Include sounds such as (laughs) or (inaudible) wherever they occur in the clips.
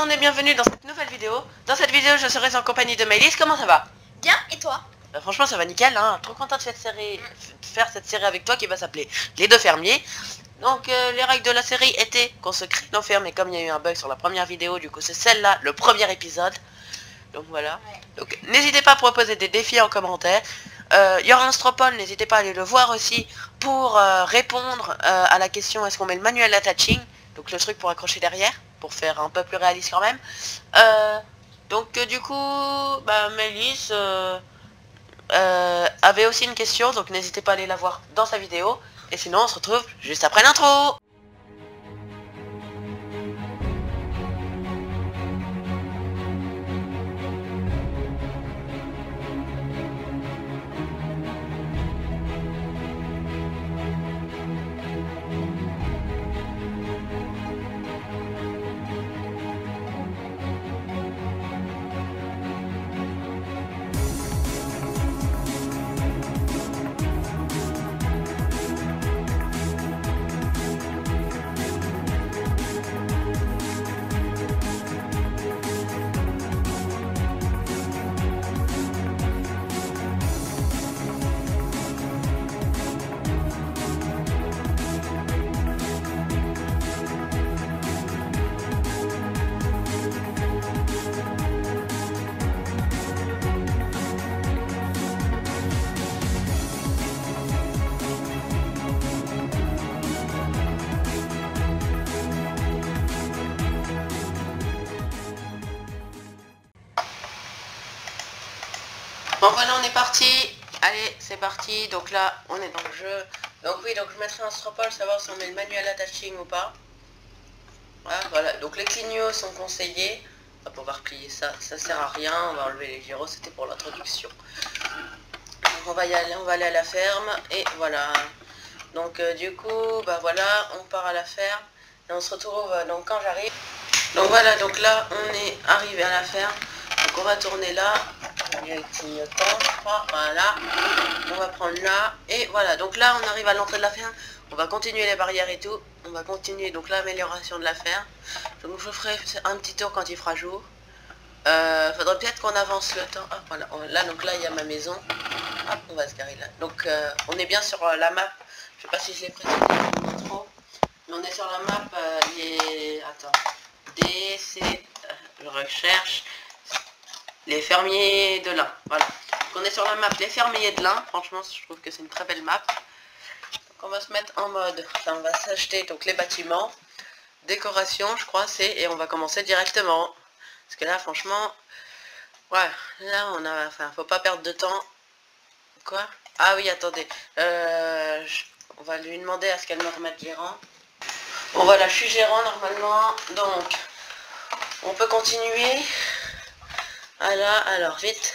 monde et bienvenue dans cette nouvelle vidéo. Dans cette vidéo, je serai en compagnie de Maëlys. Comment ça va? Bien, et toi? Bah, Franchement, ça va nickel. Hein. Trop content de, cette série, de faire cette série avec toi qui va s'appeler Les deux fermiers. Donc, euh, les règles de la série étaient qu'on se crée nos fermes. Et comme il y a eu un bug sur la première vidéo, du coup, c'est celle-là, le premier épisode. Donc voilà. Donc, n'hésitez pas à proposer des défis en commentaire. Euh, Il y aura un stropole, n'hésitez pas à aller le voir aussi pour euh, répondre euh, à la question est-ce qu'on met le manuel attaching donc le truc pour accrocher derrière, pour faire un peu plus réaliste quand même. Euh, donc euh, du coup, bah, euh, avait aussi une question, donc n'hésitez pas à aller la voir dans sa vidéo. Et sinon, on se retrouve juste après l'intro. Voilà, on est parti. Allez, c'est parti. Donc là, on est dans le jeu. Donc oui, donc je mettrai un stropole, savoir si on met le manuel attaching ou pas. Voilà, voilà. Donc les clignots sont conseillés. On va replier ça. Ça sert à rien. On va enlever les gyros. C'était pour l'introduction. Donc on va y aller, on va aller à la ferme. Et voilà. Donc euh, du coup, bah voilà, on part à la ferme. Et on se retrouve euh, donc quand j'arrive. Donc voilà, donc là, on est arrivé à la ferme. Donc on va tourner là. Voilà. On va prendre là. Et voilà. Donc là, on arrive à l'entrée de la ferme. On va continuer les barrières et tout. On va continuer donc l'amélioration de la ferme. Donc je ferai un petit tour quand il fera jour. Euh, faudrait peut-être qu'on avance le temps. Ah, voilà. Là, donc là, il y a ma maison. Hop, on va se garer là. Donc euh, on est bien sur euh, la map. Je sais pas si je l'ai précisé l'intro. Mais on est sur la map. euh, les... Attends. DC... je recherche les fermiers de lin. Voilà. On est sur la map les fermiers de lin. Franchement, je trouve que c'est une très belle map. Donc on va se mettre en mode, on va s'acheter donc les bâtiments, décoration, je crois, c'est et on va commencer directement. Parce que là, franchement, ouais, là on a, enfin, faut pas perdre de temps. Quoi? Ah oui, attendez. Euh, on va lui demander à ce qu'elle me remette gérant. Bon voilà, je suis gérant normalement, donc on peut continuer. Voilà, alors vite.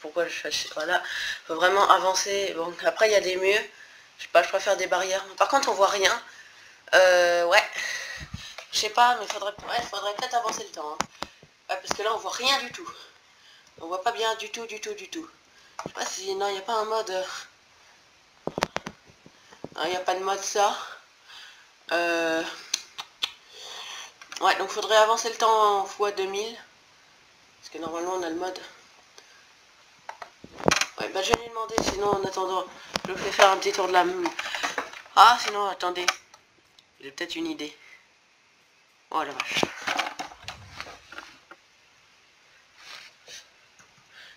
Pourquoi je fais Voilà, faut vraiment avancer. Bon, après il y a des murs. Je sais pas, je préfère des barrières. Par contre, on voit rien. Euh, ouais. Je sais pas, mais faudrait, faudrait peut-être avancer le temps. hein. Parce que là, on voit rien du tout. On voit pas bien du tout, du tout, du tout. Je sais pas si, non, il n'y a pas un mode. euh, il n'y a pas de mode ça. Euh... Ouais, donc faudrait avancer le temps en x2000. Parce que normalement on a le mode. Ouais, bah je vais lui demander, sinon en attendant, je fais faire un petit tour de la... Ah, sinon, attendez. J'ai peut-être une idée. Oh la vache.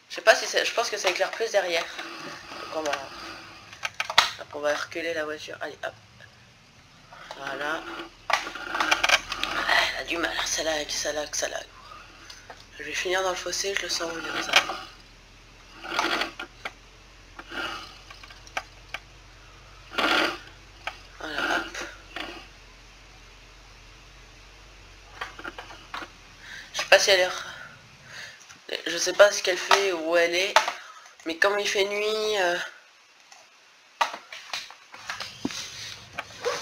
Je sais pas si. Je pense que ça éclaire plus derrière. Donc on va... On va reculer la voiture. Allez, hop. Voilà. Ah, Elle a du mal, ça lag, ça lag, ça lag. Je vais finir dans le fossé, je le sens est ça. Voilà. Je sais pas si elle est... Je sais pas ce qu'elle fait ou où elle est. Mais comme il fait nuit... euh,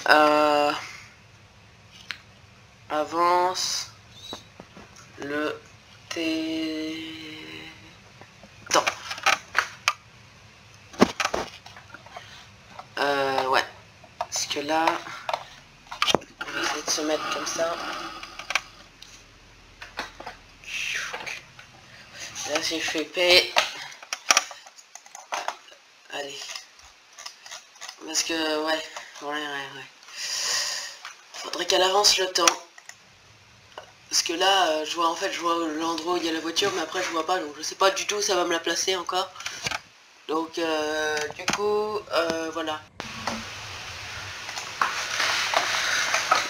euh, Avance le c'était dedans. Euh, ouais. Parce que là, on va essayer de se mettre comme ça. Là, j'ai fait P. Allez. Parce que, ouais, ouais, ouais, ouais. Faudrait qu'elle avance le temps. Là, euh, je vois en fait, je vois l'endroit où il y a la voiture, mais après je vois pas, donc je sais pas du tout où ça va me la placer encore. Donc, euh, du coup, euh, voilà.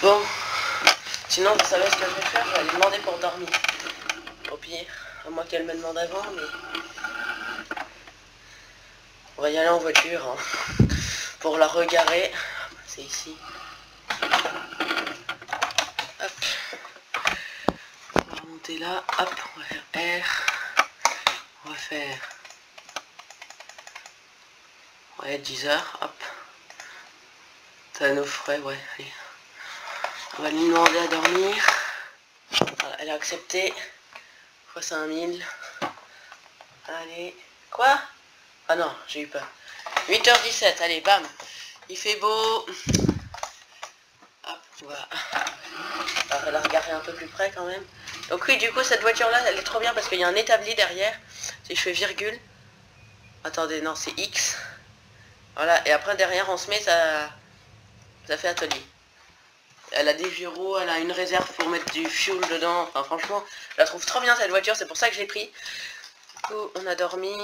Bon, sinon vous savez ce que je vais faire, je vais aller demander pour dormir. Au pire, à moins qu'elle me demande avant, mais... On va y aller en voiture, hein. pour la regarer. C'est ici. Hop. Là, hop, on va faire R. On va faire... Ouais, 10 heures, hop. Ça nous ferait, ouais, allez. On va lui demander à dormir. Voilà, elle a accepté. Fois 5000. Allez. Quoi? Ah non, j'ai eu peur. 8h17, allez, bam. Il fait beau. Hop, on va... On va la regarder un peu plus près quand même. Donc oui, du coup, cette voiture-là, elle est trop bien parce qu'il y a un établi derrière. Si je fais virgule... Attendez, non, c'est X. Voilà, et après derrière, on se met, ça, ça fait atelier elle a des gyros, elle a une réserve pour mettre du fuel dedans. Enfin, franchement, je la trouve trop bien cette voiture, c'est pour ça que je l'ai pris. Du coup, on a dormi.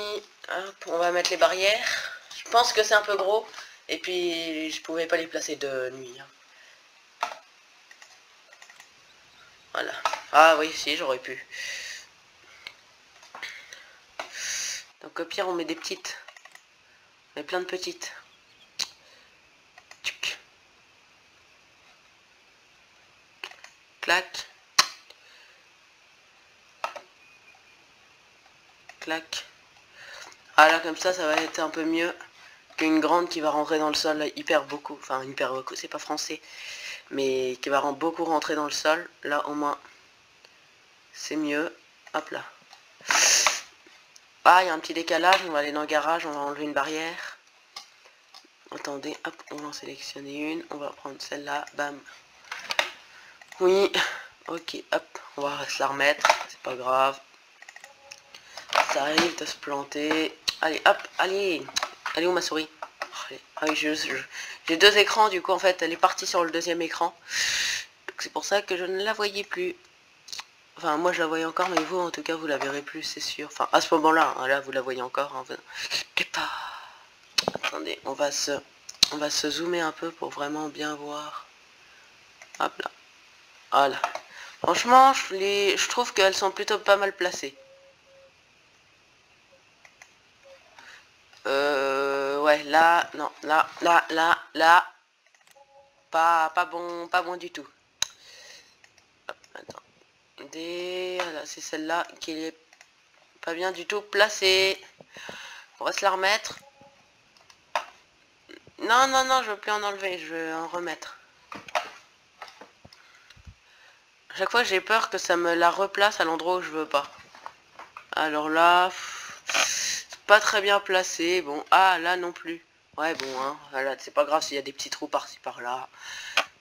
on va mettre les barrières. Je pense que c'est un peu gros. Et puis, je pouvais pas les placer de nuit. Hein. Voilà. Ah oui, si, j'aurais pu. Donc au pire, on met des petites. On met plein de petites. clac, clac. Ah là comme ça ça va être un peu mieux qu'une grande qui va rentrer dans le sol hyper beaucoup, enfin hyper beaucoup, c'est pas français, mais qui va beaucoup rentrer dans le sol. Là au moins c'est mieux. Hop là. Ah il y a un petit décalage, on va aller dans le garage, on va enlever une barrière. Attendez, hop, on va en sélectionner une, on va prendre celle-là, bam, oui. Ok, hop, on va se la remettre. C'est pas grave. Ça arrive de se planter. Allez, hop, allez. Allez où ma souris? Ah oui, j'ai deux écrans, du coup, en fait, elle est partie sur le deuxième écran. C'est pour ça que je ne la voyais plus. Enfin, moi, je la voyais encore, mais vous, en tout cas, vous la verrez plus, c'est sûr. Enfin, à ce moment-là, hein, là, vous la voyez encore. Hein. Attendez, on va se... On va se zoomer un peu pour vraiment bien voir. Hop là. Voilà. Franchement, je, les... je trouve qu'elles sont plutôt pas mal placées. Euh, ouais, là, non, là, là, là, là. Pas, pas bon, pas bon du tout. attends. C'est celle-là qui est pas bien du tout placée. On va se la remettre. Non, non, non, je veux plus en enlever, je veux en remettre. chaque fois j'ai peur que ça me la replace à l'endroit où je veux pas. Alors là, pas très bien placé. Bon, ah là non plus. Ouais bon, hein, voilà, c'est pas grave s'il y a des petits trous par-ci par-là.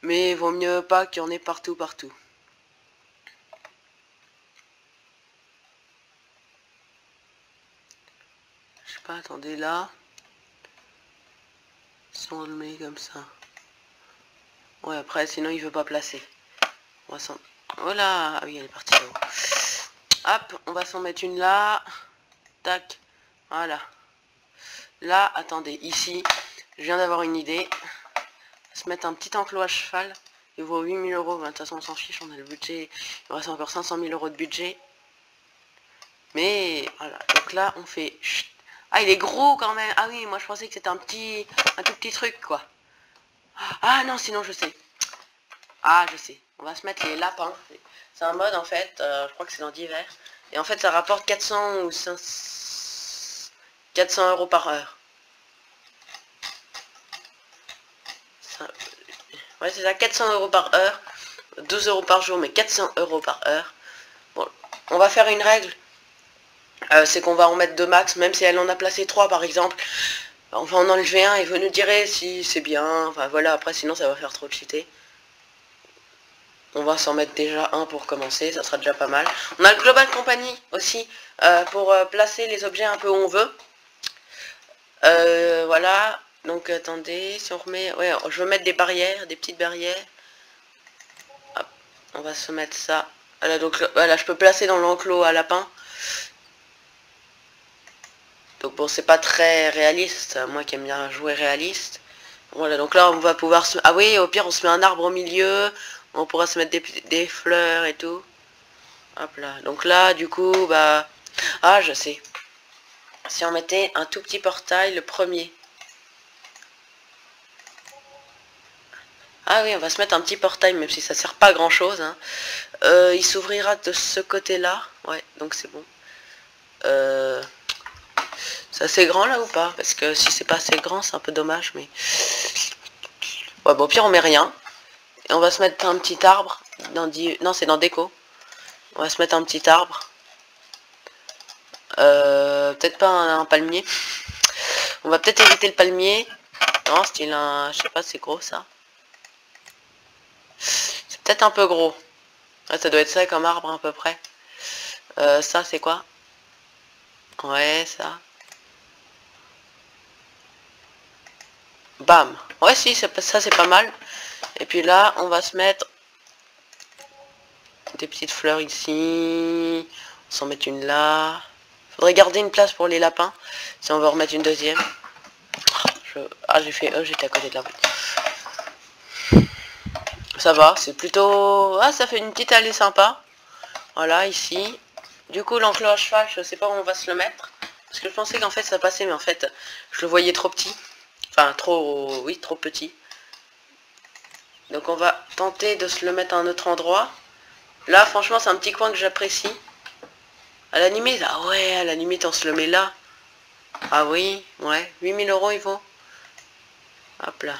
Mais vaut mieux pas qu'il y en ait partout partout. Je sais pas, attendez là. Si le met comme ça. Ouais, après, sinon il veut pas placer. On va s'en... Voilà, ah oui, elle est partie Hop, on va s'en mettre une là. Tac, voilà. Là, attendez, ici, je viens d'avoir une idée. Se mettre un petit enclos à cheval. Il vaut 8000 euros. de toute façon, on s'en fiche, on a le budget. Il reste encore 500 000 euros de budget. Mais, voilà. Donc là, on fait... Ah, il est gros quand même. Ah oui, moi, je pensais que c'était un petit... Un tout petit truc, quoi. Ah non, sinon, je sais. Ah, je sais. On va se mettre les lapins. C'est un mode en fait, euh, je crois que c'est dans divers. Et en fait ça rapporte 400 ou 500... 400 euros par heure. Ouais c'est ça, 400 euros par heure. 12 euros par jour, mais 400 euros par heure. Bon, on va faire une règle. Euh, c'est qu'on va en mettre deux max, même si elle en a placé trois par exemple. On va en enlever un et vous nous direz si c'est bien. Enfin voilà, après sinon ça va faire trop cheater. On va s'en mettre déjà un pour commencer, ça sera déjà pas mal. On a le Global Company aussi euh, pour euh, placer les objets un peu où on veut. Euh, voilà, donc attendez, si on remet... Ouais, je veux mettre des barrières, des petites barrières. on va se mettre ça. Voilà, donc voilà, je peux placer dans l'enclos à lapin. Donc bon, c'est pas très réaliste, moi qui aime bien jouer réaliste. Voilà, donc là on va pouvoir se... Ah oui, au pire on se met un arbre au milieu, on pourra se mettre des, fleurs et tout. Hop là, donc là du coup, bah... Ah, je sais. Si on mettait un tout petit portail, le premier. Ah oui, on va se mettre un petit portail, même si ça sert pas à grand chose. Hein. Euh, il s'ouvrira de ce côté-là. Ouais, donc c'est bon. Euh... C'est assez grand là ou pas? Parce que si c'est pas assez grand, c'est un peu dommage, mais... Ouais, bon, au pire, on met rien. Et on va se mettre un petit arbre. Dans Non, c'est dans déco. On va se mettre un petit arbre. Euh, peut-être pas un, palmier. On va peut-être éviter le palmier. Non, style un... Je sais pas, c'est gros ça. C'est peut-être un peu gros. ça doit être ça comme arbre à peu près. Euh, ça, c'est quoi? Ouais, ça. Bam. Ouais, si, ça c'est pas mal. Et puis là, on va se mettre des petites fleurs ici. On s'en mettre une là. Faudrait garder une place pour les lapins. Si on veut remettre une deuxième. Ah, j'ai fait E, j'étais à côté de la route. Ça va, c'est plutôt... Ah, ça fait une petite allée sympa. Voilà, ici. Du coup, l'enclos à cheval, je sais pas où on va se le mettre. Parce que je pensais qu'en fait ça passait, mais en fait, je le voyais trop petit. Enfin, trop... Oui, trop petit. Donc on va tenter de se le mettre à un autre endroit. Là, franchement, c'est un petit coin que j'apprécie. À la limite, ah ouais, à la limite, on se le met là. Ah oui, ouais, 8000 euros il vaut. Hop là.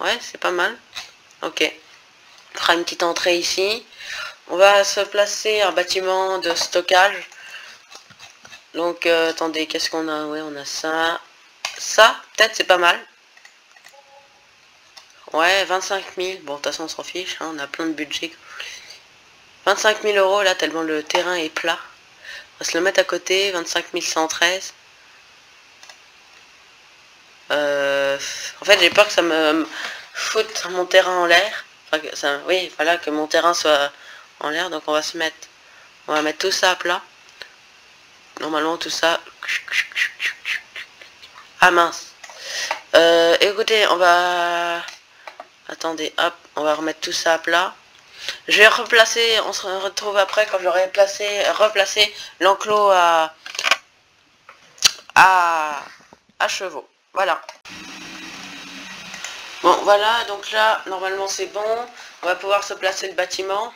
Ouais, c'est pas mal. Ok. On fera une petite entrée ici. On va se placer un bâtiment de stockage. Donc, euh, attendez, qu'est-ce qu'on a? Ouais, on a ça. Ça, peut-être, c'est pas mal. Ouais, 25 000. Bon, de toute façon, on s'en fiche. Hein, on a plein de budget. 25 000 euros, là, tellement le terrain est plat. On va se le mettre à côté. 25 113. Euh, en fait, j'ai peur que ça me foute mon terrain en l'air. Enfin, oui, voilà, que mon terrain soit en l'air. Donc, on va se mettre... On va mettre tout ça à plat. Normalement, tout ça... Ah mince. Euh, écoutez, on va... Attendez, hop, on va remettre tout ça à plat. Je vais replacer, on se retrouve après quand j'aurai placé, replacé l'enclos à, à, à chevaux. Voilà. Bon, voilà, donc là, normalement c'est bon. On va pouvoir se placer le bâtiment.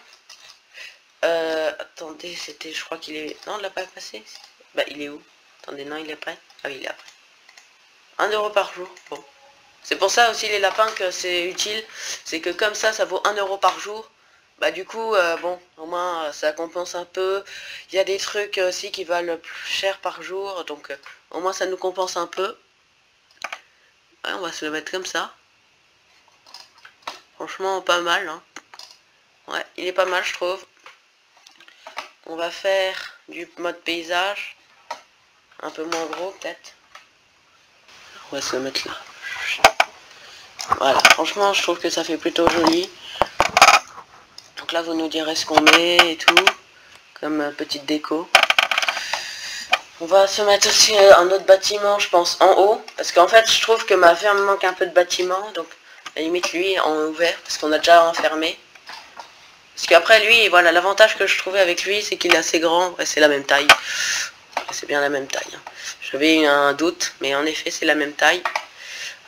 Euh, attendez, c'était, je crois qu'il est... Non, on l'a pas passé? Bah, il est où? Attendez, non, il est prêt Ah oui, il est après. 1 euro par jour, bon. C'est pour ça aussi les lapins que c'est utile. C'est que comme ça, ça vaut 1 euro par jour. Bah du coup, euh, bon, au moins euh, ça compense un peu. Il y a des trucs aussi qui valent plus cher par jour. Donc euh, au moins ça nous compense un peu. Ouais, on va se le mettre comme ça. Franchement, pas mal. Hein. Ouais, il est pas mal, je trouve. On va faire du mode paysage. Un peu moins gros, peut-être. On va se le mettre là. Voilà, franchement, je trouve que ça fait plutôt joli. Là, vous nous direz ce qu'on met et tout, comme petite déco. On va se mettre aussi euh, un autre bâtiment, je pense, en haut. Parce qu'en fait, je trouve que ma ferme manque un peu de bâtiment. Donc, à la limite, lui, en ouvert, parce qu'on a déjà enfermé. Parce qu'après, lui, voilà, l'avantage que je trouvais avec lui, c'est qu'il est assez grand. c'est la même taille. C'est bien la même taille. Hein. J'avais un doute, mais en effet, c'est la même taille.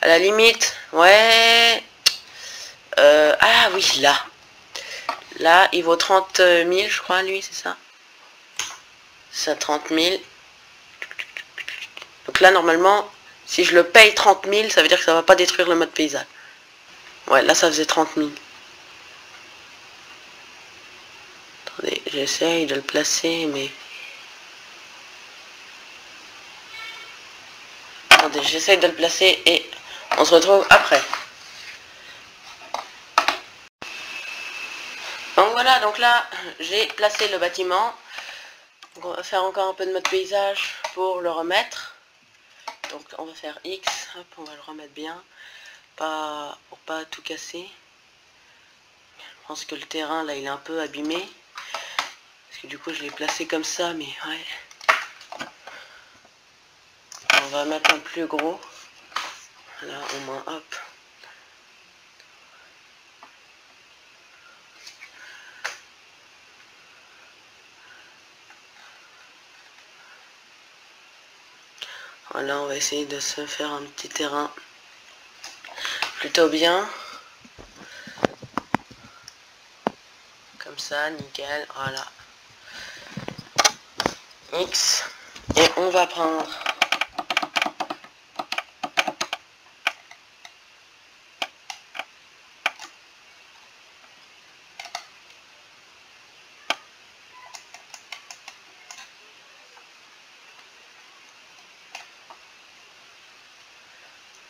À la limite, ouais. Euh, ah oui, là. Là, il vaut 30 000, je crois, lui, c'est ça Ça, 30 000. Donc là, normalement, si je le paye 30 000, ça veut dire que ça va pas détruire le mode paysage. Ouais, là, ça faisait 30 000. Attendez, j'essaye de le placer, mais... Attendez, j'essaye de le placer et on se retrouve après. Donc là, j'ai placé le bâtiment. on va faire encore un peu de mode paysage pour le remettre. Donc on va faire X, hop, on va le remettre bien. Pas, pour pas tout casser. Je pense que le terrain, là, il est un peu abîmé. Parce que du coup, je l'ai placé comme ça, mais ouais. On va mettre un plus gros. Là, au moins, hop. Voilà, on va essayer de se faire un petit terrain plutôt bien. Comme ça, nickel, voilà. X. Et on va prendre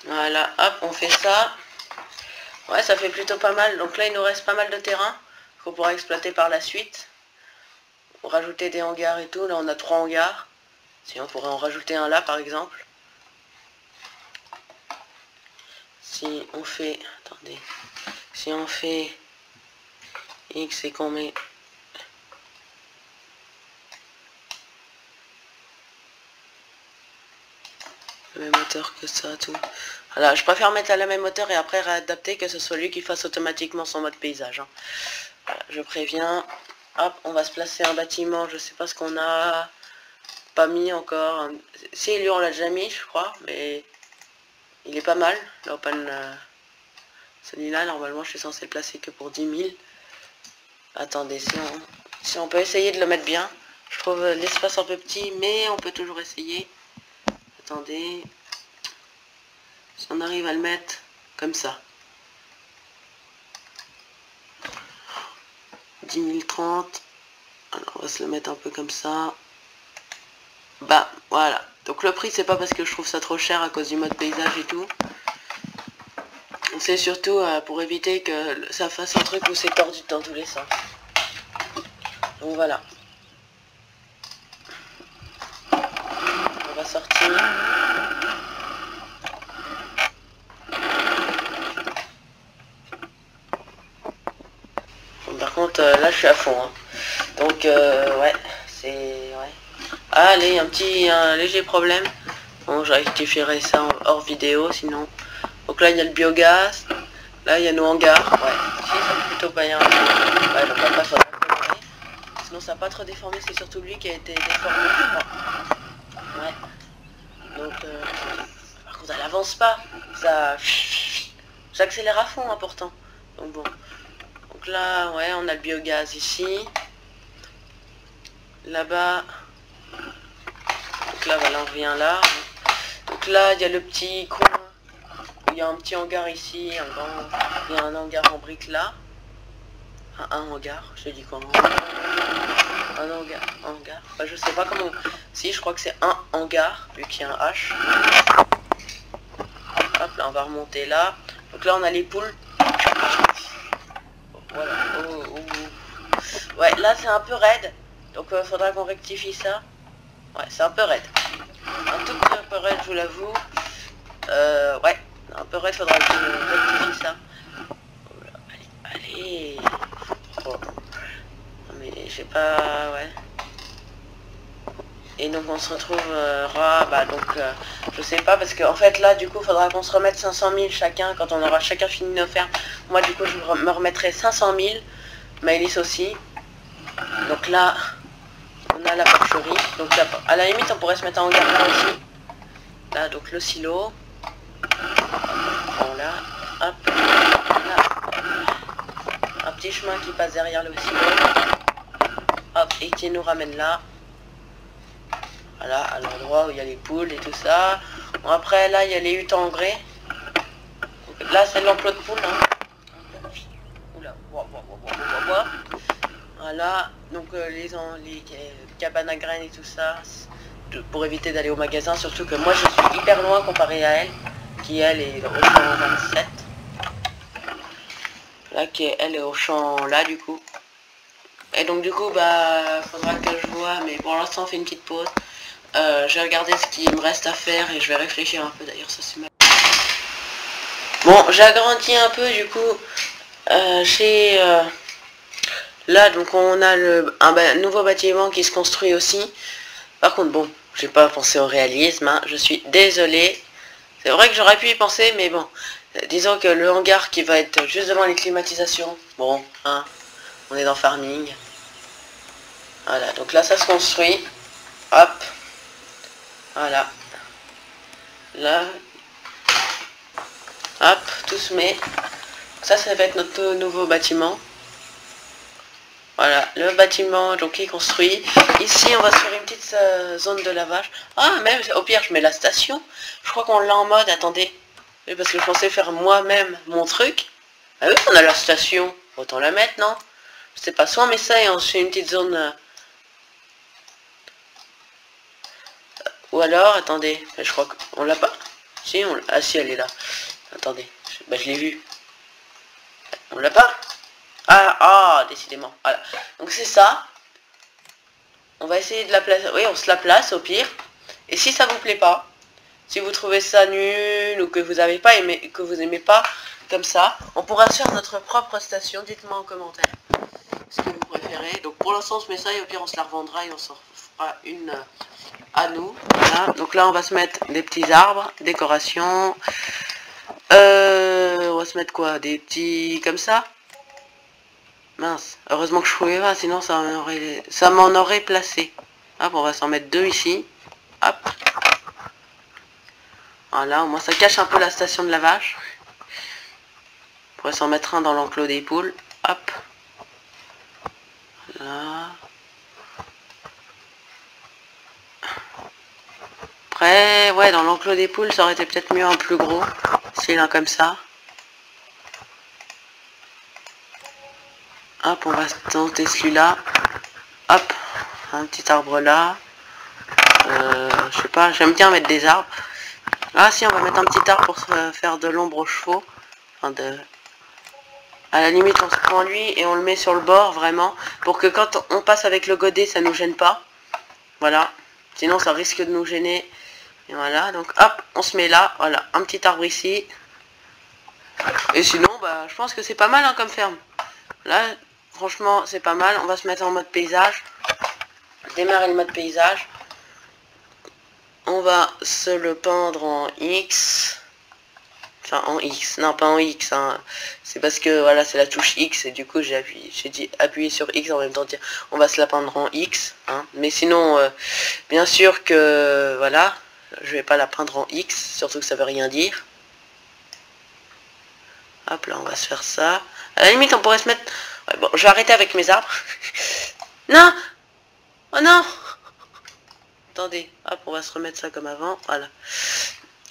Voilà, hop, on fait ça. Ouais, ça fait plutôt pas mal. Donc là, il nous reste pas mal de terrain qu'on pourra exploiter par la suite. Rajouter des hangars et tout. Là, on a trois hangars. Si on pourrait en rajouter un là, par exemple. Si on fait... Attendez. Si on fait X et qu'on met que ça, tout. Voilà, je préfère mettre à la même hauteur et après réadapter que ce soit lui qui fasse automatiquement son mode paysage. Hein. je préviens. Hop, on va se placer un bâtiment, je sais pas ce qu'on a pas mis encore. Si, lui on l'a déjà mis, je crois, mais il est pas mal, l'open... Euh, celui-là, normalement, je suis censé le placer que pour 10 000. Attendez, si on, si on peut essayer de le mettre bien. Je trouve l'espace un peu petit, mais on peut toujours essayer. Attendez. Si on arrive à le mettre comme ça. 10 030. Alors on va se le mettre un peu comme ça. Bah voilà. Donc le prix c'est pas parce que je trouve ça trop cher à cause du mode paysage et tout. C'est surtout euh, pour éviter que ça fasse un truc où c'est tordu dans tous les sens. Donc voilà. On va sortir. par euh, là, je suis à fond. Hein. Donc, euh, ouais, c'est... Ouais. Allez, un petit, un léger problème. Bon, je rectifierai ça hors vidéo, sinon... Donc là, il y a le biogaz. Là, il y a nos hangars. Ouais, si, ça plutôt bien. Ouais, donc faudra Sinon, ça n'a pas trop déformé. C'est surtout lui qui a été déformé, Ouais. Donc, euh... par contre, elle avance pas. Ça... J'accélère à fond, important. Donc bon là, ouais, on a le biogaz ici. Là-bas. Donc là, voilà, on revient là. Donc là, il y a le petit coin. Il y a un petit hangar ici, un grand... Il y un hangar en brique là. Un, hangar, je dis comment Un hangar, hangar. je sais pas comment... Si, je crois que c'est un hangar, vu qu'il y a un H. Hop, là, on va remonter là. Donc là, on a les poules. Voilà. Oh, oh, oh. Ouais, là c'est un peu raide. Donc euh, faudra qu'on rectifie ça. Ouais, c'est un peu raide. Un tout petit peu raide, je vous l'avoue. Euh, ouais, un peu raide, faudra que rectifie ça. allez, allez. Mais j'ai pas... Ouais. Et donc on se retrouvera, euh, bah donc euh, je sais pas parce qu'en en fait là du coup faudra qu'on se remette 500 000 chacun quand on aura chacun fini nos fermes. Moi du coup je me remettrai 500 000, Maëlys aussi. Donc là on a la porcherie. Donc là, à la limite on pourrait se mettre en garde là aussi. Là donc le silo. Voilà, hop, là. Un petit chemin qui passe derrière le silo. Hop, et qui nous ramène là. Voilà, à l'endroit où il y a les poules et tout ça. Bon, après, là, il y a les huttes en grès. là, c'est l'emploi de poules. Hein. Oula, Voilà, donc euh, les, les, cabanes à graines et tout ça, pour éviter d'aller au magasin, surtout que moi je suis hyper loin comparé à elle, qui elle est au champ 27. Là, qui elle est au champ là du coup. Et donc du coup, bah, faudra que je vois, mais pour l'instant, on fait une petite pause. Euh, je vais regarder ce qu'il me reste à faire et je vais réfléchir un peu. D'ailleurs, ça c'est mal. Bon, j'ai agrandi un peu du coup euh, chez... Euh, là, donc on a le, un nouveau bâtiment qui se construit aussi. Par contre, bon, j'ai pas pensé au réalisme, hein. je suis désolé. C'est vrai que j'aurais pu y penser, mais bon. Disons que le hangar qui va être juste devant les climatisations, bon, hein, on est dans farming. Voilà, donc là ça se construit. Hop. Voilà. Là. Hop, tout se met. Ça, ça va être notre nouveau bâtiment. Voilà, le bâtiment donc qui est construit. Ici, on va se faire une petite euh, zone de lavage. Ah, même, au pire, je mets la station. Je crois qu'on l'a en mode, attendez. parce que je pensais faire moi-même mon truc. Ah oui, on a la station. Autant la mettre, non? Je sais pas, soit on met ça et on fait une petite zone... Euh, ou alors, attendez, je crois qu'on l'a pas? Si, on Ah si, elle est là. Attendez, bah, je l'ai vu. On l'a pas? Ah, ah, décidément. Voilà. Donc c'est ça. On va essayer de la placer. Oui, on se la place au pire. Et si ça vous plaît pas, si vous trouvez ça nul ou que vous avez pas aimé, que vous aimez pas comme ça, on pourra faire notre propre station. Dites-moi en commentaire ce que vous préférez. Donc pour l'instant, on se met ça et au pire, on se la revendra et on s'en fera une euh, à nous. Donc là, on va se mettre des petits arbres, décoration. Euh, on va se mettre quoi? Des petits comme ça? Mince, heureusement que je pouvais pas, sinon ça m'en aurait, aurait placé. Hop, on va s'en mettre deux ici. Hop. Voilà, au moins ça cache un peu la station de lavage. On pourrait s'en mettre un dans l'enclos des poules. Hop. Là. Après, ouais, dans l'enclos des poules, ça aurait été peut-être mieux un plus gros. Si là comme ça. Hop, on va tenter celui-là. Hop, un petit arbre là. Euh, je sais pas, j'aime bien mettre des arbres. Ah si, on va mettre un petit arbre pour faire de l'ombre aux chevaux. Enfin de... À la limite, on se prend lui et on le met sur le bord, vraiment. Pour que quand on passe avec le godet, ça nous gêne pas. Voilà. Sinon, ça risque de nous gêner. Et voilà, donc hop, on se met là. Voilà, un petit arbre ici. Et sinon, bah, je pense que c'est pas mal hein, comme ferme. Là, Franchement, c'est pas mal. On va se mettre en mode paysage. Démarrer le mode paysage. On va se le peindre en X. Enfin, en X. Non, pas en X. Hein. C'est parce que, voilà, c'est la touche X. Et du coup, j'ai appuyé, j'ai dit appuyer sur X en même temps dire on va se la peindre en X. Hein. Mais sinon, euh, bien sûr que, voilà, je vais pas la peindre en X. Surtout que ça veut rien dire. Hop, là, on va se faire ça. À la limite, on pourrait se mettre bon, je vais arrêter avec mes arbres. (laughs) non Oh non Attendez, hop, on va se remettre ça comme avant. Voilà.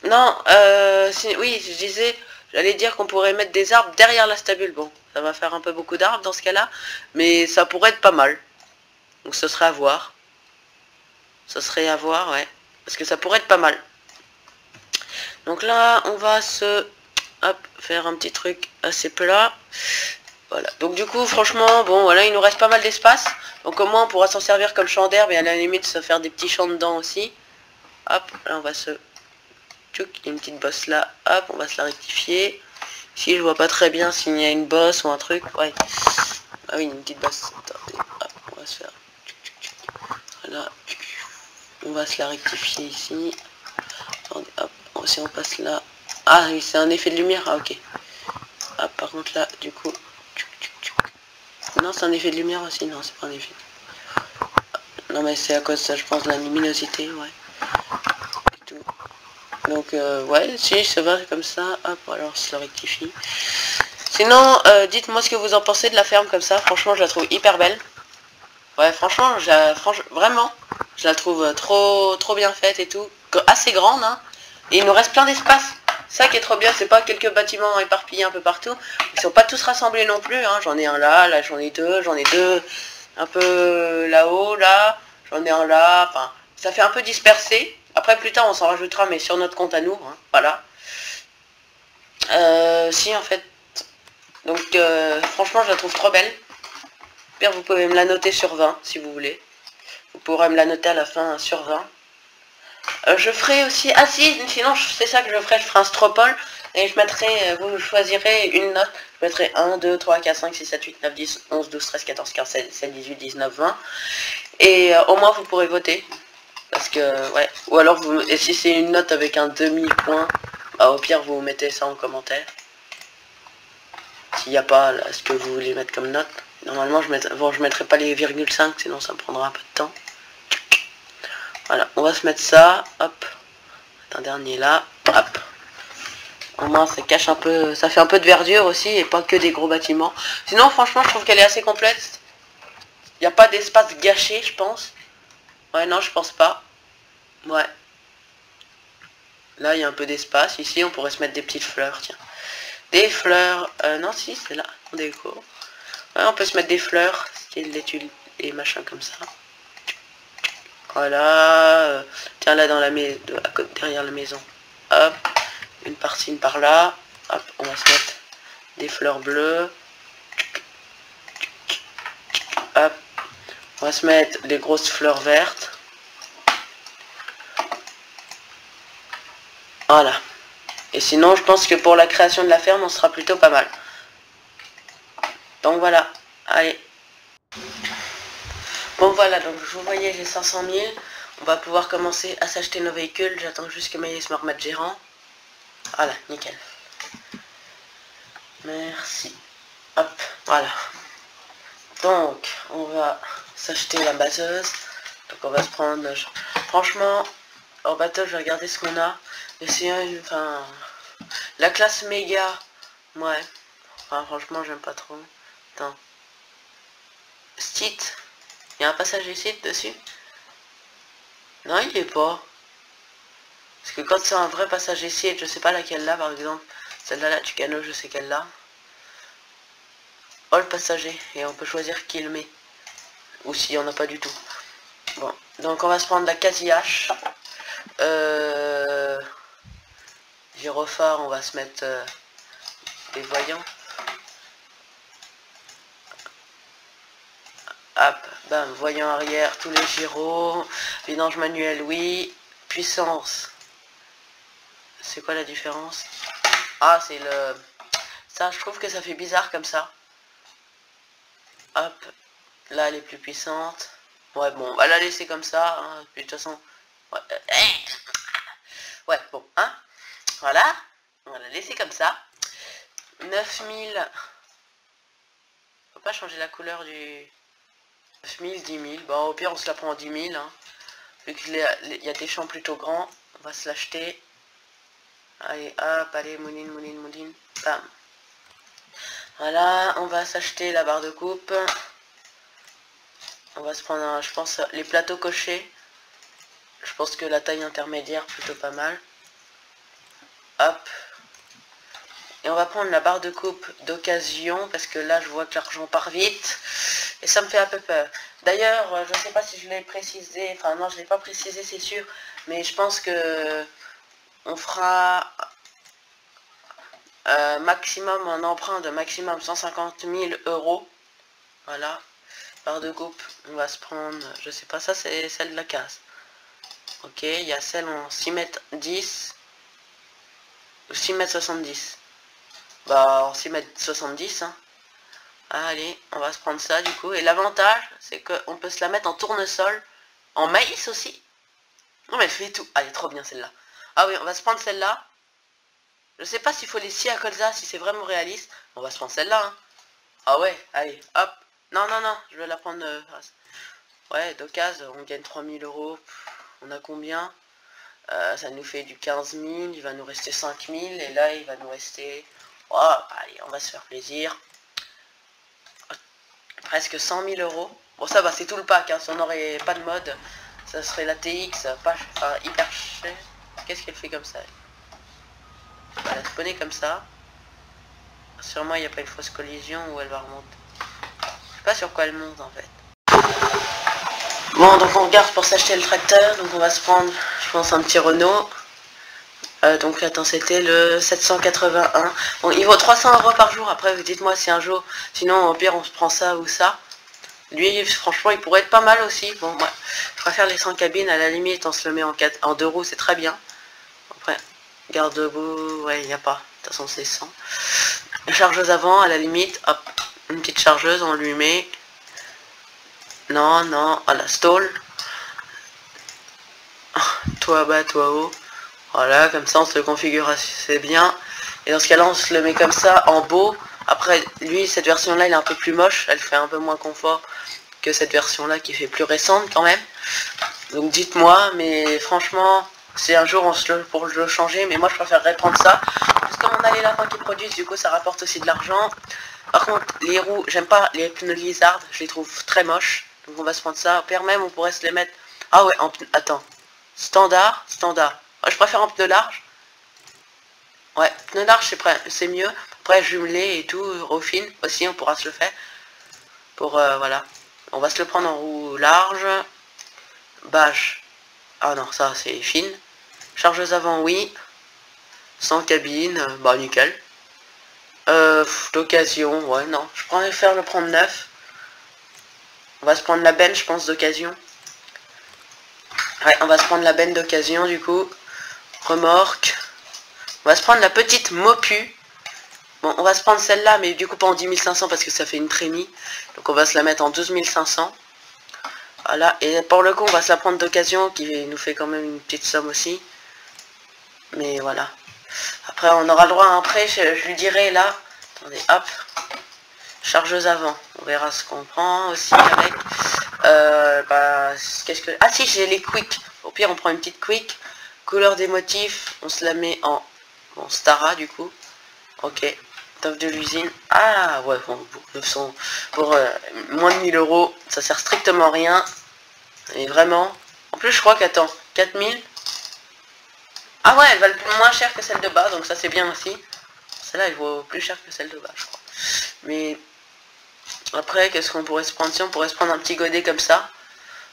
Non, euh, oui, je disais, j'allais dire qu'on pourrait mettre des arbres derrière la stabule. Bon, ça va faire un peu beaucoup d'arbres dans ce cas-là, mais ça pourrait être pas mal. Donc ce serait à voir. Ce serait à voir, ouais. Parce que ça pourrait être pas mal. Donc là, on va se hop, faire un petit truc assez plat. Voilà. Donc du coup, franchement, bon, voilà, il nous reste pas mal d'espace. Donc au moins, on pourra s'en servir comme champ d'herbe et à la limite se faire des petits champs dedans aussi. Hop, là, on va se... il y a une petite bosse là. Hop, on va se la rectifier. Si je vois pas très bien s'il y a une bosse ou un truc. Ouais. Ah oui, une petite bosse. Attendez. Hop, on va se faire... On va se la rectifier ici. Attendez, hop. Si on passe là. Ah oui, c'est un effet de lumière. Ah ok. Ah, par contre là, du coup, non, c'est un effet de lumière aussi. Non, c'est pas un effet. Non, mais c'est à cause, ça, je pense, de la luminosité, ouais. Donc, euh, ouais, si, ça va comme ça. Hop, alors, ça rectifie. Sinon, euh, dites-moi ce que vous en pensez de la ferme comme ça. Franchement, je la trouve hyper belle. Ouais, franchement, franchement vraiment, je la trouve trop, trop bien faite et tout. Assez grande, hein. Et il nous reste plein d'espace. Ça qui est trop bien, c'est pas quelques bâtiments éparpillés un peu partout. Ils sont pas tous rassemblés non plus. Hein. J'en ai un là, là j'en ai deux, j'en ai deux un peu là-haut, là. J'en ai un là. Enfin, ça fait un peu dispersé. Après plus tard on s'en rajoutera, mais sur notre compte à nous. Hein. Voilà. Euh, si en fait. Donc euh, franchement je la trouve trop belle. pire, vous pouvez me la noter sur 20, si vous voulez. Vous pourrez me la noter à la fin sur 20. Euh, je ferai aussi... Ah si, sinon, c'est ça que je ferai. Je ferai un stropole. Et je mettrai... Euh, vous choisirez une note. Je mettrai 1, 2, 3, 4, 5, 6, 7, 8, 9, 10, 11, 12, 13, 14, 15, 16, 17, 18, 19, 20. Et au moins, vous pourrez voter. Parce que, ouais. Ou alors, vous, et si c'est une note avec un demi-point, bah, au pire, vous mettez ça en commentaire. S'il n'y a pas ce que vous voulez mettre comme note? Normalement, je ne bon, je mettrai pas les virgule 5, sinon ça prendra un peu de temps. Voilà, on va se mettre ça. Hop. Un dernier là. Hop. Au moins, ça cache un peu... Ça fait un peu de verdure aussi, et pas que des gros bâtiments. Sinon, franchement, je trouve qu'elle est assez complète. Il n'y a pas d'espace gâché, je pense. Ouais, non, je pense pas. Ouais. Là, il y a un peu d'espace. Ici, on pourrait se mettre des petites fleurs, tiens. Des fleurs. Euh, non, si, c'est là, en déco. Ouais, on peut se mettre des fleurs, style des tuiles et machin comme ça. Voilà. Tiens, là, dans la maison, derrière la maison. Hop. Une partie par là. Hop, on va se mettre des fleurs bleues. Hop. On va se mettre des grosses fleurs vertes. Voilà. Et sinon, je pense que pour la création de la ferme, on sera plutôt pas mal. Donc voilà. Allez. Bon voilà, donc je vous voyais, j'ai 500 000. On va pouvoir commencer à s'acheter nos véhicules. J'attends juste que Maïs me remette gérant. Voilà, nickel. Merci. Hop, voilà. Donc, on va s'acheter la batteuse. Donc on va se prendre... Franchement, en bateau, je vais regarder ce qu'on a. Une... Enfin... La classe méga. Ouais. Enfin, franchement, j'aime pas trop. Attends. Stit. Il y a un passager site dessus Non, il est pas. Parce que quand c'est un vrai passager site, je sais pas laquelle là, par exemple. Celle-là, là, Tucano, je sais qu'elle là. All passager. Et on peut choisir qui le met. Ou si on n'a pas du tout. Bon, donc on va se prendre la quasi-H. Euh... Gyrophare, on va se mettre euh, des voyants. Hop, bam, voyant arrière, tous les gyros. Vidange manuel, oui. Puissance. C'est quoi la différence? Ah, c'est le... Ça, je trouve que ça fait bizarre comme ça. Hop, Là, elle est plus puissante. Ouais, bon, on va la laisser comme ça. Hein. de toute façon... Ouais, ouais, bon, hein Voilà. On va la laisser comme ça. 9000... Faut pas changer la couleur du... 9000, 10 000. Bon, au pire, on se la prend en 10 000. Hein. Vu qu'il y a des champs plutôt grands, on va se l'acheter. Allez, hop, allez, moudine, moudine, moudine. Bam. Voilà, on va s'acheter la barre de coupe. On va se prendre, je pense, les plateaux cochés. Je pense que la taille intermédiaire, plutôt pas mal. Hop. Et on va prendre la barre de coupe d'occasion, parce que là, je vois que l'argent part vite. Et ça me fait un peu peur. D'ailleurs, euh, je ne sais pas si je l'ai précisé. Enfin, non, je ne l'ai pas précisé, c'est sûr. Mais je pense que on fera euh, maximum un emprunt de maximum 150 000 euros. Voilà barre de coupe, on va se prendre, je sais pas, ça c'est celle de la case. Ok, il y a celle en 6 mètres 10 6 mètres 70. Bah en 6 mètres 70. Hein. Allez, on va se prendre ça du coup. Et l'avantage, c'est qu'on peut se la mettre en tournesol, en maïs aussi. Non mais elle fait tout. Ah, est trop bien celle-là. Ah oui, on va se prendre celle-là. Je sais pas s'il faut les scie à colza, si c'est vraiment réaliste. On va se prendre celle-là. Hein. Ah ouais, allez, hop. Non, non, non, je vais la prendre... Euh, ouais, d'occasion, on gagne 3000 euros. On a combien? Euh, Ça nous fait du 15 000, il va nous rester 5000, et là, il va nous rester... Oh, allez, on va se faire plaisir. Presque 100 000 euros. Bon, ça va, c'est tout le pack, hein. si on n'aurait pas de mode, ça serait la TX, pas, hyper cher. Qu'est-ce qu'elle fait comme ça Elle? Va spawner comme ça. Sûrement, il n'y a pas une fausse collision où elle va remonter pas sur quoi elle monte en fait. Bon, donc on regarde pour s'acheter le tracteur. Donc on va se prendre, je pense, un petit Renault. Euh, donc attends, c'était le 781. Bon, il vaut 300 euros par jour. Après, vous dites-moi si un jour, sinon au pire on se prend ça ou ça. Lui, franchement, il pourrait être pas mal aussi. Bon, moi, je préfère les 100 cabines. À la limite, on se le met en, 4, en deux roues, c'est très bien. Après, garde-boue, ouais, il n'y a pas. De toute façon, c'est 100. Chargeuse avant, à la limite, hop, une petite chargeuse, on lui met. Non, non, à la stall. Toi bas, toi haut. Voilà, comme ça, on se le configure assez bien. Et dans ce cas-là, on se le met comme ça, en beau. Après, lui, cette version-là, il est un peu plus moche. Elle fait un peu moins confort que cette version-là qui fait plus récente quand même. Donc dites-moi, mais franchement, c'est un jour on se le, pour le changer, mais moi je préférerais prendre ça. Parce que comme on a les lapins qui produisent, du coup ça rapporte aussi de l'argent. Par contre, les roues, j'aime pas les pneus lizard, je les trouve très moches. Donc on va se prendre ça. Au même, on pourrait se les mettre... Ah ouais, en attends. Standard, standard. Je préfère en pneu large. Ouais, pneu large c'est mieux. Après jumelé et tout, refine aussi, on pourra se le faire. Pour, euh, voilà. On va se le prendre en roue large. Bâche. Ah non, ça c'est fine. Chargeuse avant, oui. Sans cabine, euh, bah nickel. Euh, d'occasion, ouais, non. Je préfère le prendre neuf. On va se prendre la benne, je pense, d'occasion. Ouais, on va se prendre la benne d'occasion, du coup. Remorque. On va se prendre la petite Mopu. Bon, on va se prendre celle-là, mais du coup pas en 10 500 parce que ça fait une trémie. Donc on va se la mettre en 12 500. Voilà, et pour le coup, on va se la prendre d'occasion, qui nous fait quand même une petite somme aussi. Mais voilà. Après, on aura le droit à un prêt, je, lui dirai là. Attendez, hop. Chargeuse avant. On verra ce qu'on prend aussi avec. Euh, bah. Ah si, j'ai les quick. Au pire, on prend une petite quick. Couleur des motifs, on se la met en... Bon, Stara, du coup. Ok de l'usine. Ah ouais, bon, pour 900, pour euh, moins de 1000 euros, ça sert strictement à rien. Et vraiment. En plus, je crois qu'attends, 4000. Ah ouais, elle va le moins cher que celle de bas, donc ça c'est bien aussi. Celle-là, elle vaut plus cher que celle de bas, je crois. Mais après, qu'est-ce qu'on pourrait se prendre? Si on pourrait se prendre un petit godet comme ça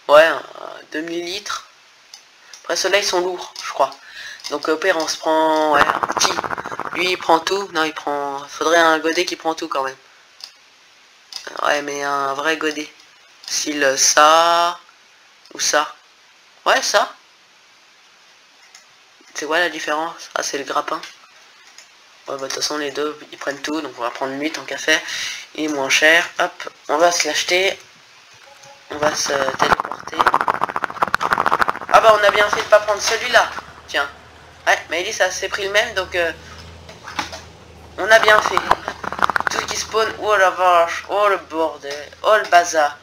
Ouais, 2 millilitres. Après, ceux-là, sont lourds, je crois. Donc au pire, on se prend ouais, un petit lui, il prend tout. Non, il prend... Faudrait un godet qui prend tout quand même. Ouais, mais un vrai godet. Style ça... Ou ça. Ouais, ça. C'est quoi la différence? Ah, c'est le grappin. Ouais, bah, de toute façon, les deux, ils prennent tout. Donc, on va prendre lui, tant qu'à faire. Il est moins cher. Hop, on va se l'acheter. On va se téléporter. On a bien fait de pas prendre celui-là. Tiens. Ouais, mais il dit ça s'est pris le même, donc... Euh, on a bien fait. Tout qui spawn. Oh la vache. Oh le bordel. Oh le bazar.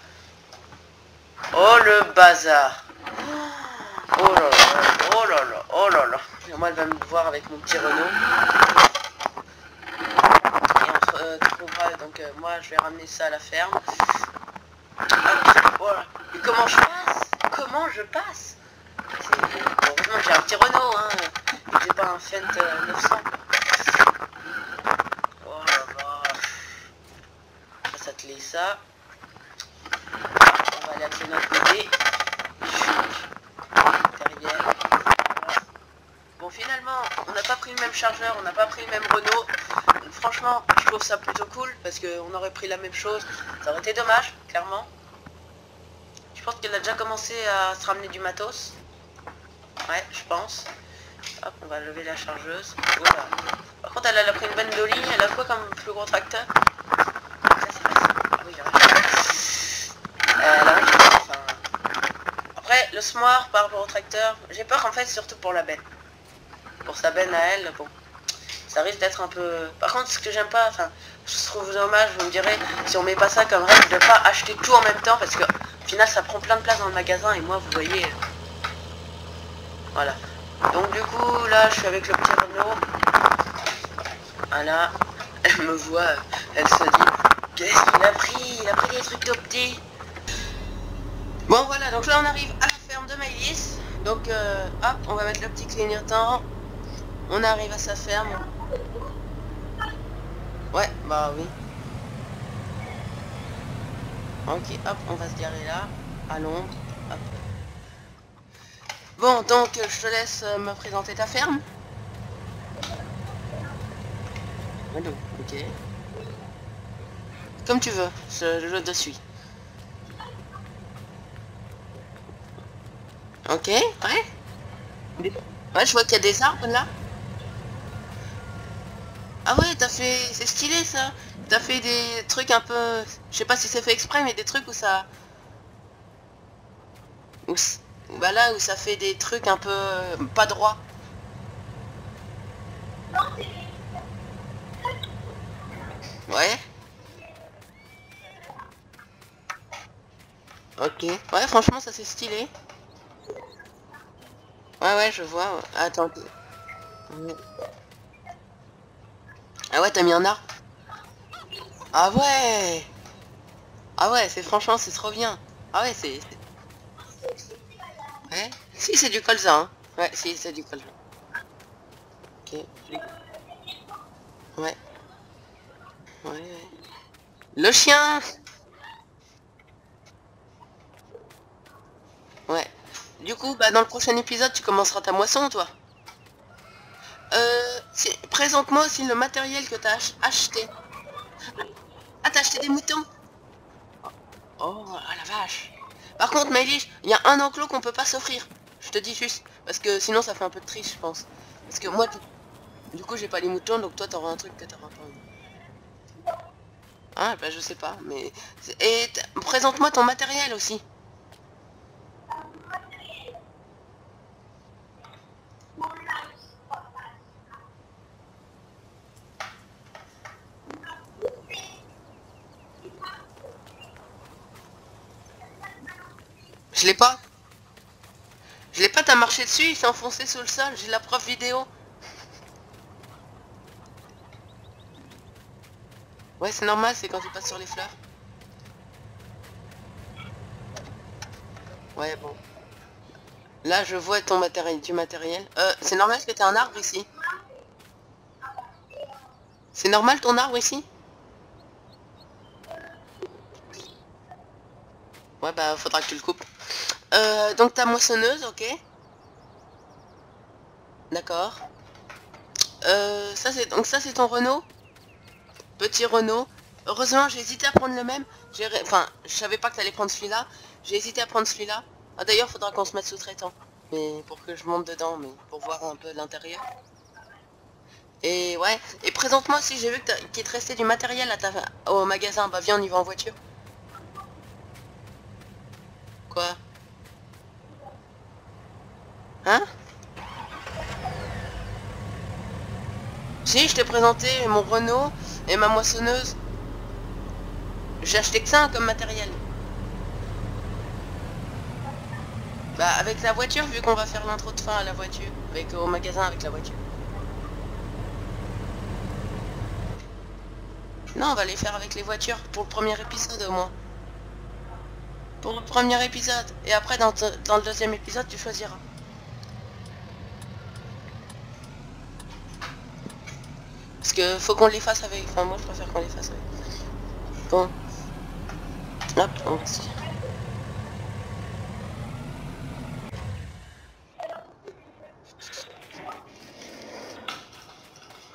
Oh le bazar. Oh là là. Oh là là. Oh là là. moi, elle va me voir avec mon petit Renault. Et. Donc, euh, moi, je vais ramener ça à la ferme. Et comment je passe? Comment je passe? J'ai un petit Renault. Hein. J'ai pas un Fent 900. Euh, ça. On va aller avec notre côté. Bon, finalement, on n'a pas pris le même chargeur, on n'a pas pris le même Renault. Franchement, je trouve ça plutôt cool parce qu'on aurait pris la même chose. Ça aurait été dommage, clairement. Je pense qu'elle a déjà commencé à se ramener du matos. Ouais, je pense. Hop, on va lever la chargeuse. Par contre, elle a pris une bonne dolly. Elle a quoi comme plus gros tracteur? Après, le smoir par rapport au tracteur, j'ai peur en fait surtout pour la benne. Pour sa benne à elle, bon. Ça risque d'être un peu... Par contre, ce que j'aime pas, enfin, je trouve dommage, vous me direz, si on met pas ça comme règle, de pas acheter tout en même temps, parce que au final, ça prend plein de place dans le magasin, et moi, vous voyez... Voilà. Donc du coup, là, je suis avec le petit Renault. Voilà. (laughs) Elle me voit, elle se dit, qu'est-ce qu'il a pris? Il a pris des trucs d'opti. Bon voilà, donc là on arrive à la ferme de Maïlis. Donc euh, hop, on va mettre le petit clignotant. On arrive à sa ferme. Ouais, bah oui. Ok, hop, on va se garer là, à l'ombre. Bon, donc je te laisse euh, me présenter ta ferme. Ok. Comme tu veux, je, te suis. Ok, prêt? Ouais, je vois qu'il y a des arbres là. Ah ouais, t'as fait... C'est stylé ça T'as fait des trucs un peu... Je sais pas si c'est fait exprès, mais des trucs où ça... Où bah là, où ça fait des trucs un peu... Pas droit. Ouais. Ok. Ouais, franchement, ça c'est stylé. Ouais, ouais, je vois. Attends. Ah ouais, t'as mis un arbre Ah ouais Ah ouais, c'est franchement, c'est trop bien. Ah ouais, c'est... Si, c'est du colza, hein. Ouais, si, c'est du colza. Ok. Ouais. Ouais, ouais. Le chien Ouais. Du coup, bah dans le prochain épisode, tu commenceras ta moisson, toi. Euh, présente-moi aussi le matériel que t'as acheté. Ah, t'as acheté des moutons Oh, ah la vache. Par contre, Maëlys, il y a un enclos qu'on peut pas s'offrir. Je te dis juste. Parce que sinon, ça fait un peu de triche, je pense. Parce que moi, du, coup, j'ai pas les moutons, donc toi, t'auras un truc que t'auras pas. Ah, bah je sais pas, mais... Et présente-moi ton matériel aussi. Je l'ai pas. Je l'ai pas, t'as marché dessus, il s'est enfoncé sous le sol, j'ai la preuve vidéo. Ouais, c'est normal, c'est quand tu passes sur les fleurs. Ouais, bon. Là, je vois ton matériel, du matériel. Euh, c'est normal que t'as un arbre ici C'est normal ton arbre ici? Ouais, bah, faudra que tu le coupes. Euh, donc ta moissonneuse, ok. D'accord. Euh, ça c'est donc ça c'est ton Renault? Petit Renault. Heureusement j'ai hésité à prendre le même. Enfin, je savais pas que t'allais prendre celui-là. J'ai hésité à prendre celui-là. Ah d'ailleurs faudra qu'on se mette sous-traitant. Mais pour que je monte dedans, mais pour voir un peu l'intérieur. Et ouais. Et présente-moi si j'ai vu qu'il te restait du matériel à ta... au magasin. Bah viens on y va en voiture. Quoi? Hein Si, je t'ai présenté mon Renault et ma moissonneuse. J'ai acheté que ça comme matériel. Bah avec la voiture, vu qu'on va faire l'intro de fin à la voiture. Avec au magasin avec la voiture. Non, on va les faire avec les voitures pour le premier épisode au moins. Pour le premier épisode. Et après dans, dans le deuxième épisode, tu choisiras. Parce que faut qu'on les fasse avec. Enfin moi je préfère qu'on les fasse avec. Bon. Hop, on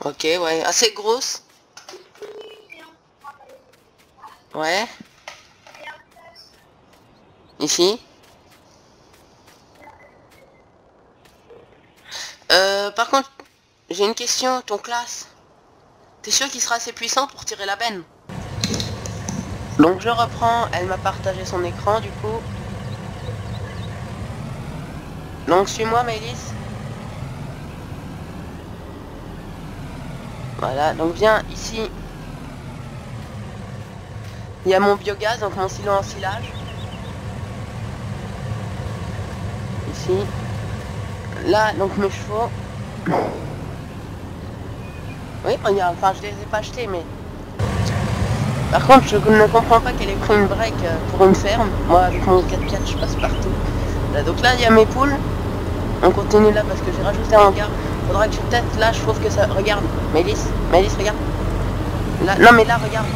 Ok, ouais, assez grosse. Ouais. Ici. Euh, par contre, j'ai une question, ton classe. T'es sûr qu'il sera assez puissant pour tirer la benne Donc je reprends, elle m'a partagé son écran du coup. Donc suis-moi Maëlys. Voilà, donc viens ici. Il y a mon biogaz, donc mon silo en silage. Ici. Là, donc mes chevaux. Oui, enfin je les ai pas achetés, mais... Par contre, je ne comprends pas qu'elle ait pris une break euh, pour une ferme. Moi, avec mon 4x4, je passe partout. donc là, il y a mes poules. On continue là parce que j'ai rajouté un hangar. Faudra que je peut-être là, je trouve que ça... Regarde, Mélisse, Mélisse, regarde. Là, non mais là, regarde.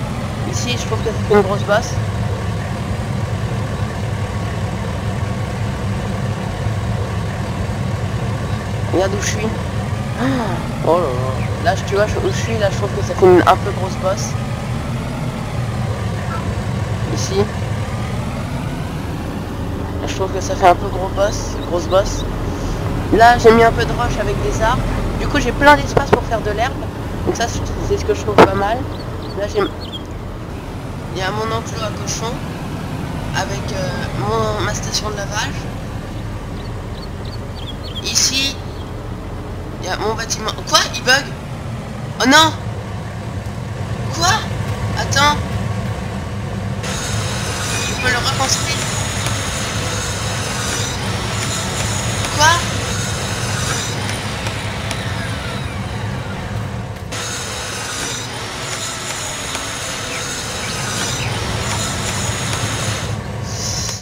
Ici, je trouve que c'est une grosse bosse. Regarde où je suis. Oh là là. Là, tu vois, où je suis, là, je trouve que ça fait une un peu grosse bosse. Ici. Je trouve que ça fait un peu gros boss, grosse boss. Là, j'ai mis un peu de roche avec des arbres. Du coup, j'ai plein d'espace pour faire de l'herbe. Donc ça, c'est ce que je trouve pas mal. Là, j'ai... Il y a mon enclos à cochon avec euh, mon, ma station de lavage. Ici, mon bâtiment. Quoi? Il bug? Oh non Quoi? Attends. Je peux le reconstruire. Quoi?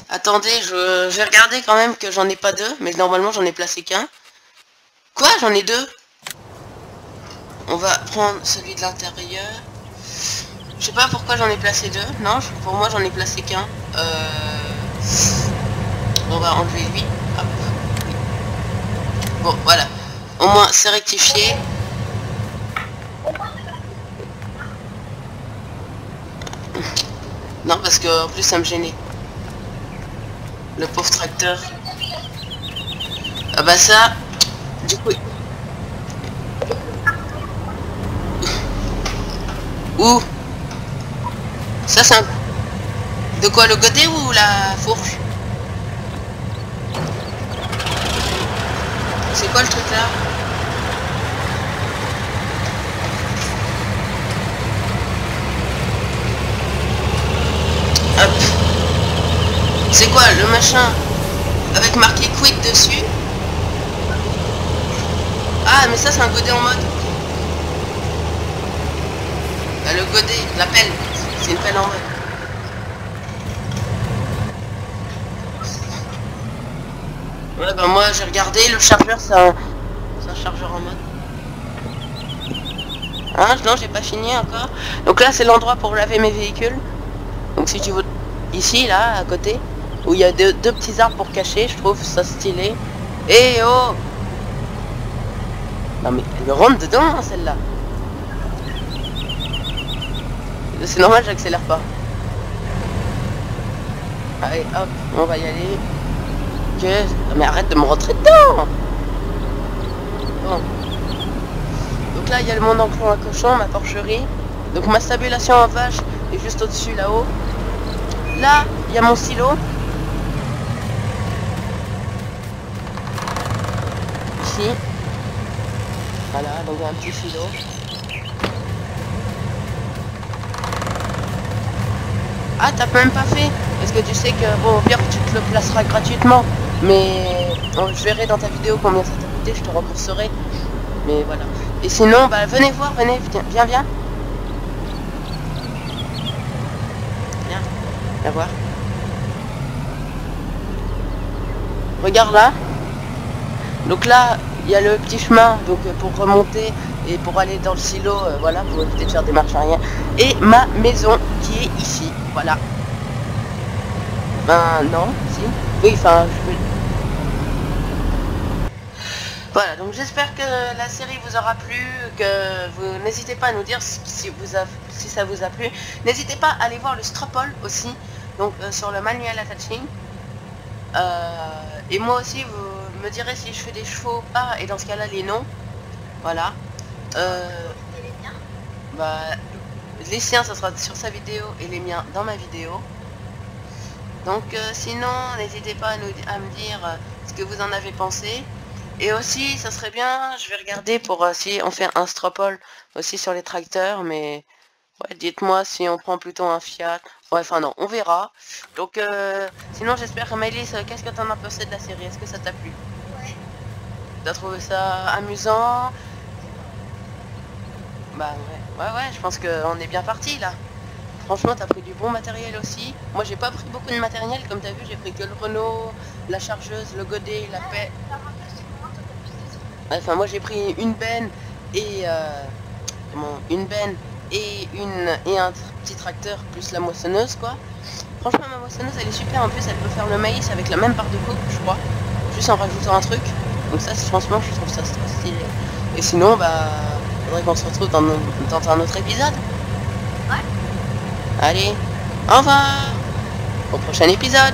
Attendez, je, vais regarder quand même que j'en ai pas deux, mais normalement j'en ai placé qu'un. Quoi? J'en ai deux On va prendre celui de l'intérieur. Je sais pas pourquoi j'en ai placé deux. Non, pour moi j'en ai placé qu'un. Euh... On va enlever lui. Bon, voilà. Au moins c'est rectifié. Non, parce que en plus ça me gênait. Le pauvre tracteur. Ah bah ça, du coup... Où Ça c'est un... De quoi le godet ou la fourche C'est quoi le truc là Hop c'est quoi le machin avec marqué quit dessus Ah mais ça c'est un godet en mode. Le godet, la pelle, c'est une pelle en mode. Ouais bah moi j'ai regardé, le chargeur c'est un, chargeur en mode. Hein, non j'ai pas fini encore. Donc là c'est l'endroit pour laver mes véhicules. Donc si tu veux ici là à côté où il y a deux, petits arbres pour cacher, je trouve ça stylé. Eh, oh Non mais elle rentre dedans hein, celle-là. C'est normal, j'accélère pas. Allez, hop, on va y aller. Que... mais arrête de me rentrer dedans. Donc là, il y a le monde enclos à cochon, ma porcherie. Donc ma stabulation en vache est juste au-dessus, là-haut. Là, il y a mon silo. Voilà, donc un petit filo. Ah, t'as même pas fait Est-ce que tu sais que, bon, au pire, tu te le placeras gratuitement. Mais je verrai dans ta vidéo combien ça t'a coûté, je te rembourserai. Mais voilà. Et sinon, bah, venez voir, venez, viens, viens. Viens, viens voir. Regarde là. Donc là, il y a le petit chemin donc euh, pour remonter et pour aller dans le silo, euh, voilà, pour éviter de faire des marches arrière. Et ma maison qui est ici, voilà. Ben non, si. Oui, enfin, je peux... Voilà, donc j'espère que la série vous aura plu, que vous n'hésitez pas à nous dire si, vous si ça vous a plu. N'hésitez pas à aller voir le Stropole aussi, donc euh, sur le manuel attaching. et moi aussi, vous me direz si je fais des chevaux ou pas, et dans ce cas-là, les noms. Voilà. Euh, bah, les siens, ça sera sur sa vidéo, et les miens dans ma vidéo. Donc, euh, sinon, n'hésitez pas à, nous, à me dire euh, ce que vous en avez pensé. Et aussi, ça serait bien, je vais regarder pour si on fait un stropole aussi sur les tracteurs, mais ouais, dites-moi si on prend plutôt un Fiat. Ouais, enfin non, on verra. Donc, sinon, j'espère que Maëlys, qu'est-ce que t'en as pensé de la série? Est-ce que ça t'a plu? T'as trouvé ça amusant? Bah ouais, ouais, ouais, je pense qu'on est bien parti là. Franchement, t'as pris du bon matériel aussi. Moi, j'ai pas pris beaucoup de matériel, comme t'as vu, j'ai pris que le Renault, la chargeuse, le godet, la paix. Enfin, moi, j'ai pris une benne et... Euh, Une benne et, une, et un petit tracteur, plus la moissonneuse, quoi. Franchement, ma moissonneuse, elle est super. En plus, elle peut faire le maïs avec la même part de coke, je crois. Juste en rajoutant un truc. Donc ça, franchement, je trouve ça stylé. Et sinon, bah, faudrait qu'on se retrouve dans, dans un autre épisode. Ouais. Allez, au revoir Au prochain épisode